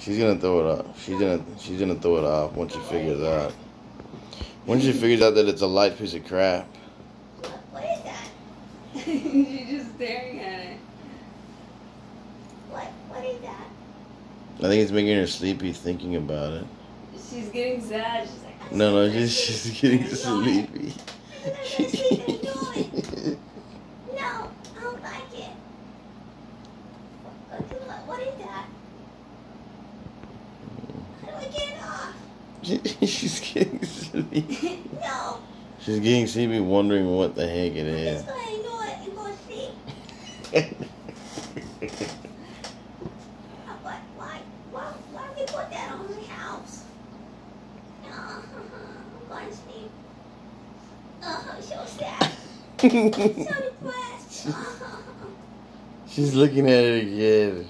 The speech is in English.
She's gonna throw it off. She's gonna she's gonna throw it off once she figures out. Once she figures out that it's a light piece of crap. What is that? She's just staring at it. What? What is that? I think it's making her sleepy thinking about it. She's getting sad. She's like, No, no, she's she's getting sleepy. I'm gonna sleep and do it. No, I don't like it. What, what- what is that? How do I get it off? she's getting sleepy. No, She's getting sleepy, wondering what the heck it is. She's looking at it again.